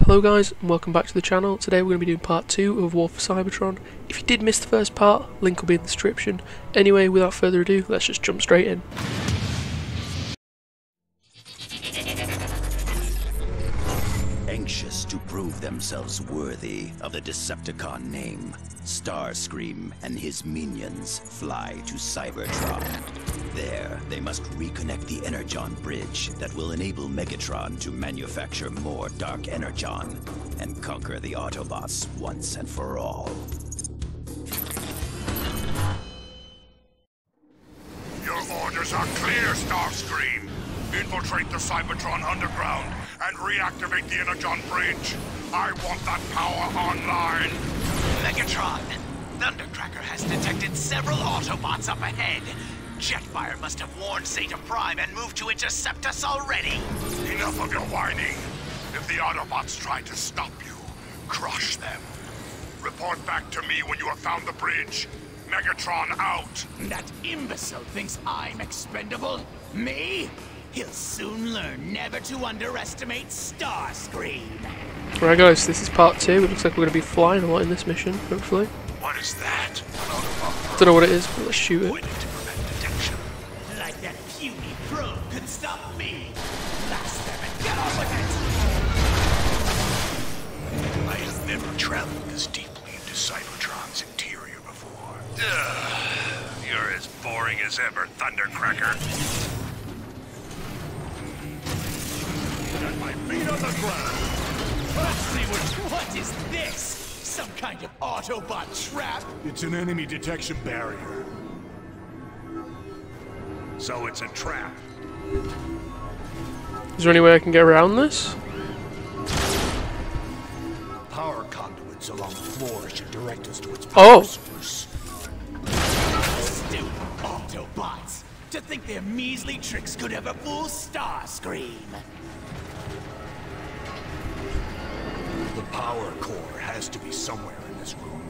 Hello guys and welcome back to the channel. Today we're going to be doing part 2 of War for Cybertron. If you did miss the first part, link will be in the description. Anyway, without further ado, let's just jump straight in. Prove themselves worthy of the Decepticon name, Starscream and his minions fly to Cybertron. There, they must reconnect the Energon bridge that will enable Megatron to manufacture more Dark Energon and conquer the Autobots once and for all. Your orders are clear, Starscream. Infiltrate the Cybertron underground and reactivate the Energon Bridge. I want that power online. Megatron! Thundercracker has detected several Autobots up ahead. Jetfire must have warned Zeta Prime and moved to intercept us already. Enough of your whining. If the Autobots try to stop you, crush them. Report back to me when you have found the bridge. Megatron out. That imbecile thinks I'm expendable? Me? He'll soon learn never to underestimate Starscream. Right guys, this is part 2. It looks like we're going to be flying a lot in this mission, hopefully. What is that? Don't know what it is, but let's shoot it. Pointed to prevent detection. Like that puny probe could stop me. Blast them and get on with it! I have never traveled this deeply into Cybertron's interior before. Ugh, you're as boring as ever, Thundercracker. Feet on the ground. Let's see what... What is this? Some kind of Autobot trap? It's an enemy detection barrier. So it's a trap. Is there any way I can get around this? Power conduits along the floor should direct us to its Oh. source. Stupid Autobots! To think their measly tricks could ever fool Starscream! Power core has to be somewhere in this room.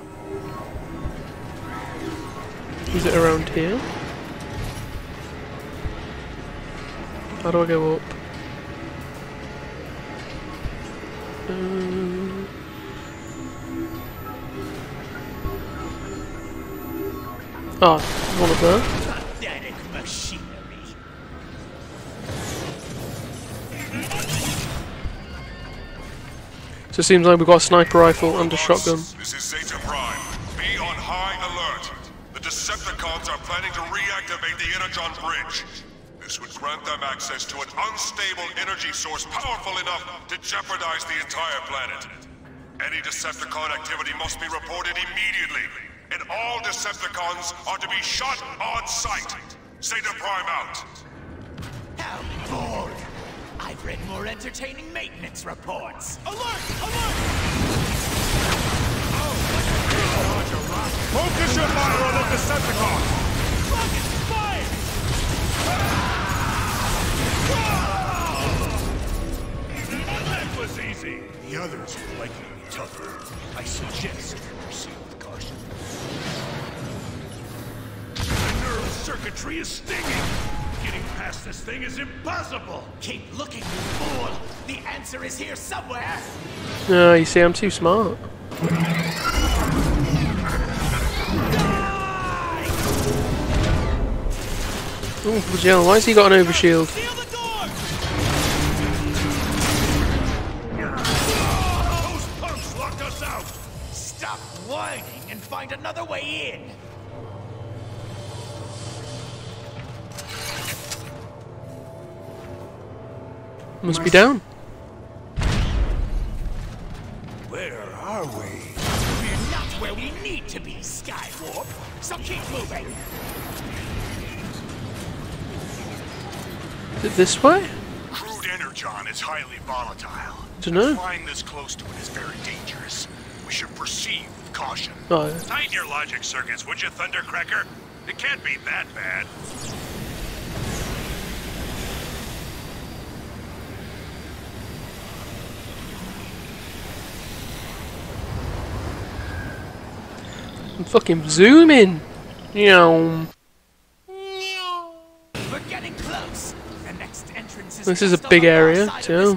Is it around here? How do I go up? Um, Ah, one of there. So it seems like we've got a sniper rifle and a shotgun. This is Zeta Prime. Be on high alert. The Decepticons are planning to reactivate the Energon Bridge. This would grant them access to an unstable energy source powerful enough to jeopardize the entire planet. Any Decepticon activity must be reported immediately, and all Decepticons are to be shot on sight. Zeta Prime out. Read more entertaining maintenance reports. Alert! Alert! Focus your fire on the Decepticons! Rocket fire! That was easy. The others will likely be tougher. I suggest you proceed with caution. The neural circuitry is stinging. Past this thing is impossible. Keep looking, you fool! The answer is here somewhere! No, you see, I'm too smart. Oh, Jill, why has he got an overshield? Seal! Those punks locked us out. Stop whining and find another way in! Must be down. Where are we? We're not where we need to be, Skywarp! So keep moving! Is it this way? Crude energon is highly volatile. Dunno. Flying this close to it is very dangerous. We should proceed with caution. Oh, yeah. Tighten your logic circuits, would you, Thundercracker? It can't be that bad. fucking zoom in. You know. We're getting close. The next entrance is this is a big area too.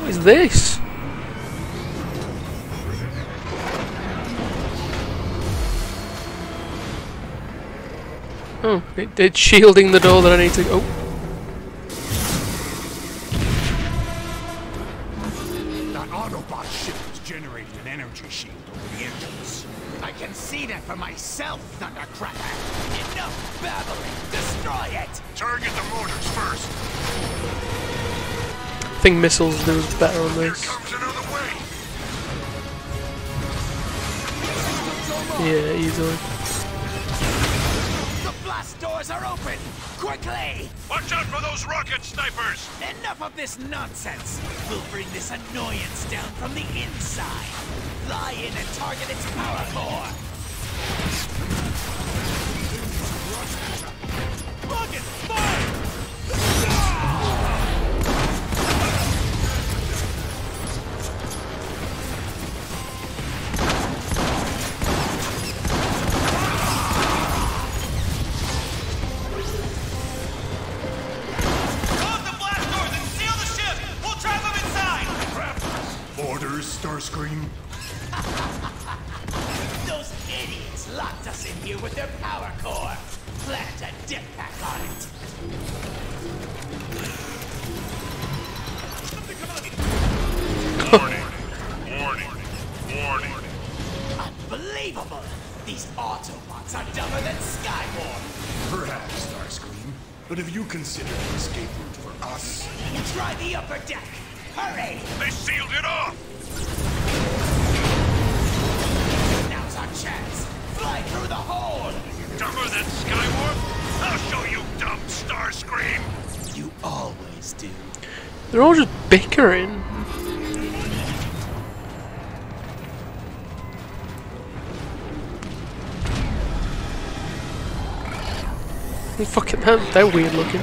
What is this? Oh, it, it's shielding the door that I need to... Oh. For myself, Thundercracker. Enough babbling. Destroy it. Target the motors first. I think missiles do better on this. comes another way. Yeah, easily. The blast doors are open. Quickly. Watch out for those rocket snipers. Enough of this nonsense. We'll bring this annoyance down from the inside. Fly in and target its power core. Have you considered an escape route for us? Try the upper deck. Hurry! They sealed it off! Now's our chance. Fly through the hole. Dumber than Skywarp? I'll show you, dumb Starscream! You always do. They're all just bickering. Oh, Fucking hell, they're weird looking.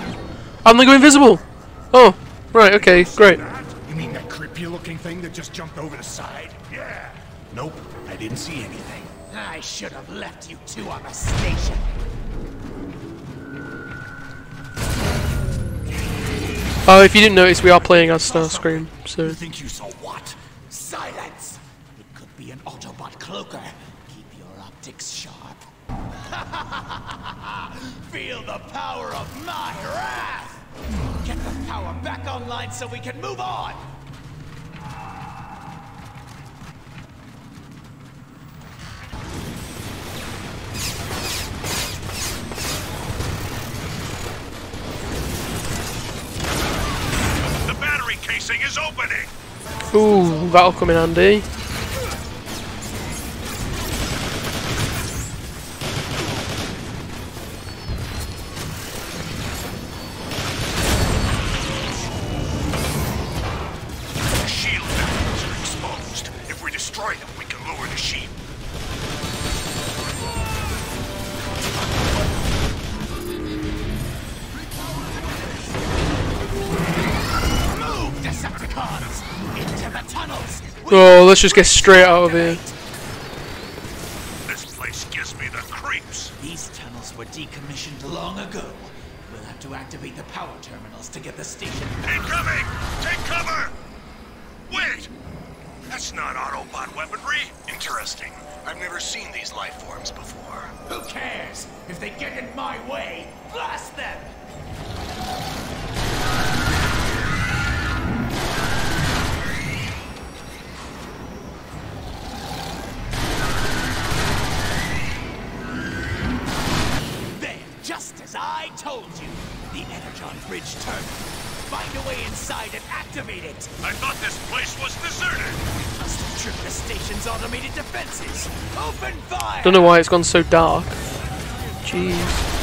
And they go invisible! Oh, right, okay, great. You mean that creepy looking thing that just jumped over the side? Yeah. Nope, I didn't see anything. I should have left you two on the station. Oh, if you didn't notice, we are playing as Starscream, so... You think you saw what? Silence! It could be an Autobot cloaker. Keep your optics sharp. Feel the power of my wrath! Get the power back online so we can move on! The battery casing is opening! Ooh, that'll come in handy. Let's just get straight out of here. This place gives me the creeps. These tunnels were decommissioned long ago. We'll have to activate the power terminals to get the station Incoming! Take cover! Wait! That's not Autobot weaponry. Interesting. I've never seen these life forms before. Who cares? If they get in my way, blast them! I told you, the Energon Bridge terminal. Find a way inside and activate it. I thought this place was deserted. We must have tripped the station's automated defenses. Open fire! Don't know why it's gone so dark. Jeez.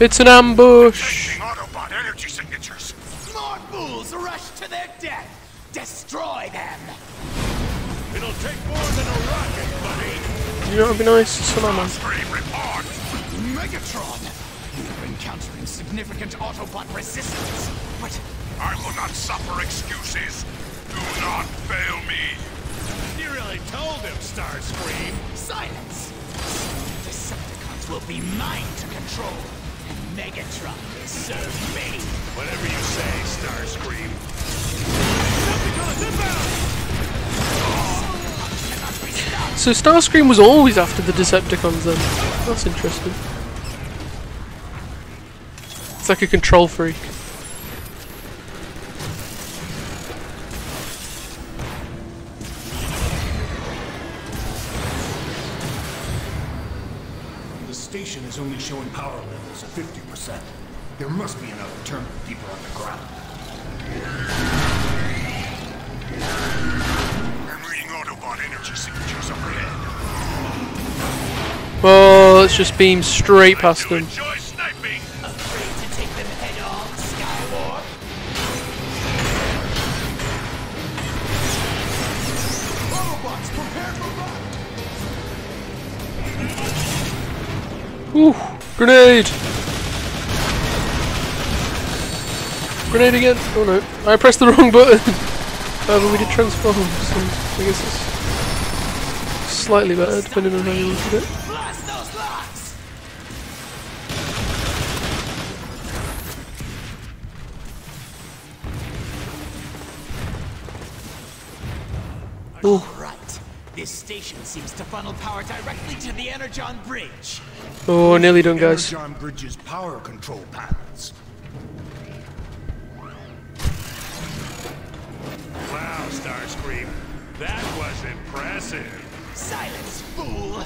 It's an ambush! Detecting Autobot energy signatures. More fools rush to their death! Destroy them! It'll take more than a rocket, buddy. You know what would be nice? Some ammo. Report. Megatron! We're encountering significant Autobot resistance, but I will not suffer excuses. Do not fail me. You really told him, Starscream. silence! Decepticons will be mine to control, and Megatron will serve me! Whatever you say, Starscream. Decepticons inbound! So Starscream was always after the Decepticons then. That's interesting. It's like a control freak. The station is only showing power levels of 50%. There must be another terminal deeper underground. I'm reading Autobot energy signatures overhead. Oh, let's just beam straight past them. enjoy sniping. Grenade again! Oh no, I pressed the wrong button! However, we did transform, so I guess it's slightly better depending on how you look at it. Blast those locks! Ooh. Right. This station seems to funnel power directly to the Energon Bridge. Oh, nearly done, guys. Energon Bridge's power control panels. Starscream. That was impressive. Silence, fool!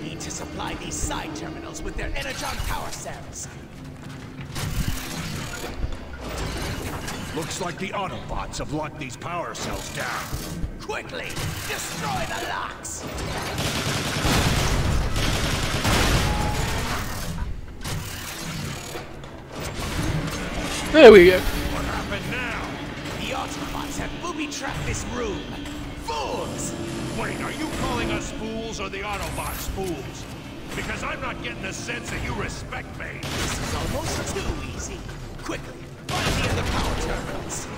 We need to supply these side terminals with their Energon power cells. Looks like the Autobots have locked these power cells down. Quickly, destroy the locks! There we go. What happened now? The Autobots have booby-trapped this room. Fools! Wait, are you calling us fools or the Autobots fools? Because I'm not getting the sense that you respect me. This is almost too easy. Quickly, find me the other power terminals.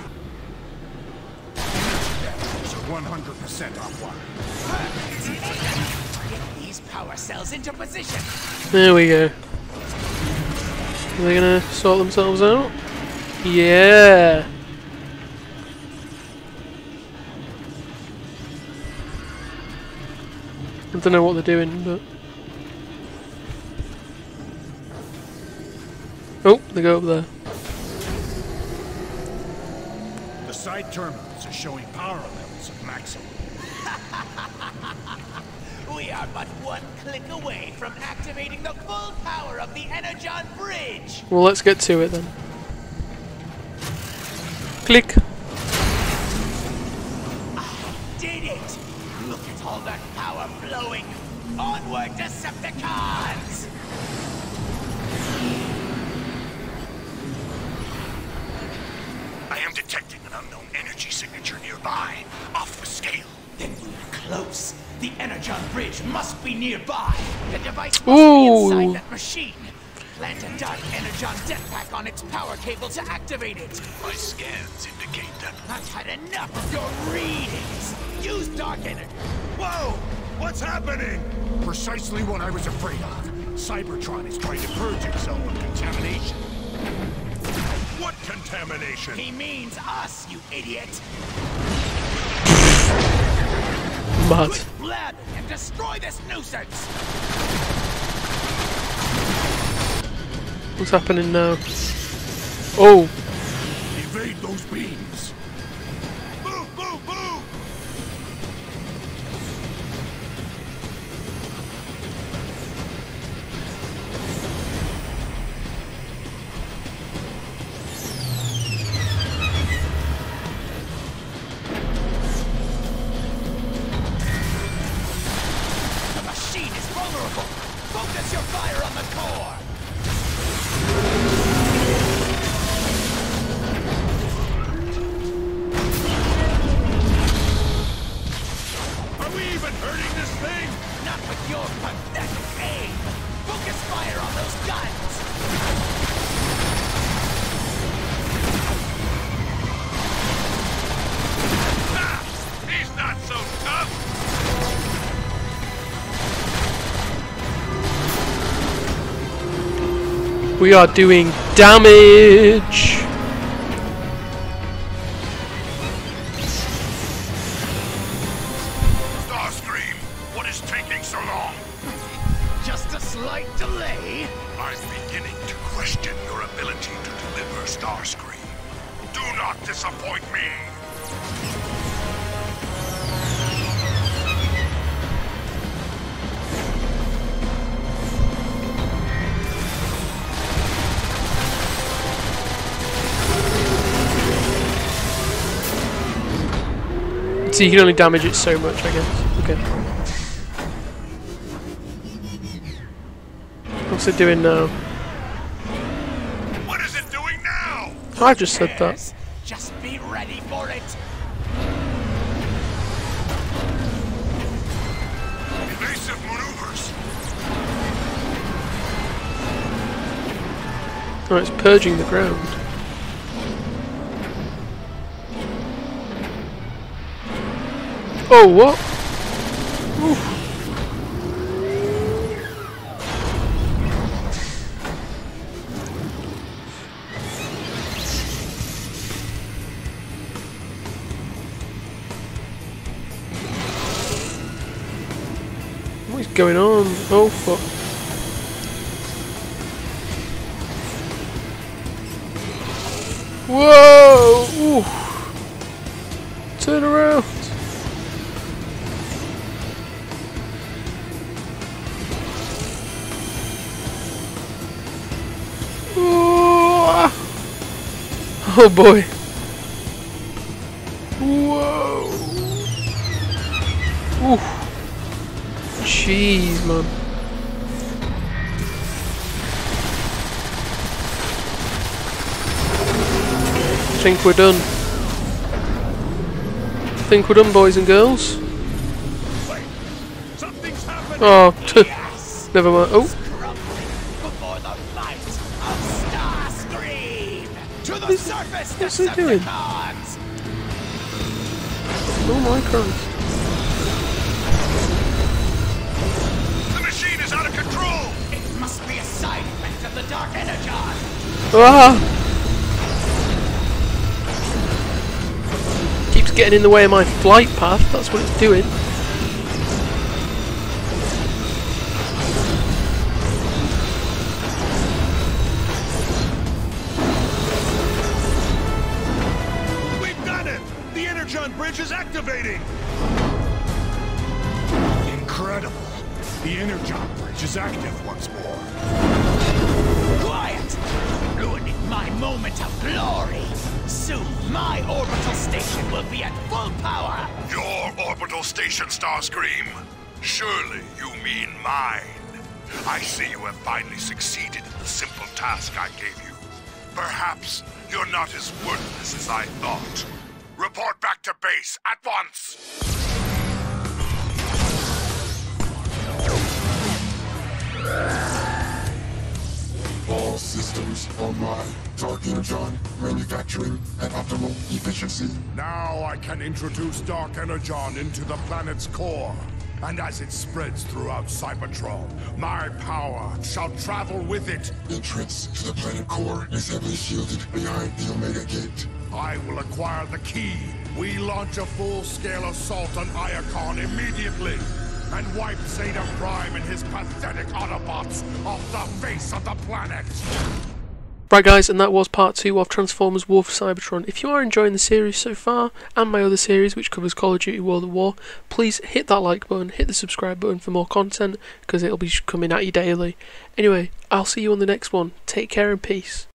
It's 100% offline. Get these power cells into position. There we go. Are they gonna sort themselves out? Yeah! Don't know what they're doing, but. Oh, they go up there. The side terminals are showing power levels of maximum. We are but one click away from activating the full power of the Energon Bridge. Well, let's get to it then. Click. I did it! Look at all that power flowing. Onward, Decepticons! I am detecting an unknown energy signature nearby, off the scale. Then we're close. The Energon Bridge must be nearby. The device must Ooh. be inside that machine. Plant a dark Energon jetpack on its power cable to activate it. My scans indicate that. I've had enough of your readings. Use dark energy. Whoa! What's happening? Precisely what I was afraid of. Cybertron is trying to purge itself of contamination. What contamination? He means us, you idiot. Mad. Quit blabbing and destroy this nuisance. What's happening now? Oh, Evade those beams. We are doing damage! So you can only damage it so much, I guess. Okay. What's it doing now? What is it doing now? I just said that. Just be ready for it. Evasive maneuvers. Oh, it's purging the ground. Oh, what? What is going on? Oh, fuck. Whoa! Turn around. Oh boy. Whoa. Ooh. Jeez, man. think we're done. think we're done, boys and girls. Oh, never mind. Oh, what's he doing? Decepticons! oh my Christ. The machine is out of control. It must be a side effect of the Dark Energon! Ah! Keeps getting in the way of my flight path, that's what it's doing. Soon, my orbital station will be at full power! Your orbital station, Starscream. Surely you mean mine. I see you have finally succeeded in the simple task I gave you. Perhaps you're not as worthless as I thought. Report back to base at once. All systems online. Dark Energon, manufacturing at optimal efficiency. Now I can introduce Dark Energon into the planet's core. And as it spreads throughout Cybertron, my power shall travel with it. Entrance to the planet core is heavily shielded behind the Omega Gate. I will acquire the key. We launch a full-scale assault on Iacon immediately. And wipe Zeta Prime and his pathetic Autobots off the face of the planet. Right guys, and that was part 2 of Transformers War for Cybertron. If you are enjoying the series so far, and my other series which covers Call of Duty World at War, please hit that like button, hit the subscribe button for more content, because it'll be coming at you daily. Anyway, I'll see you on the next one. Take care and peace.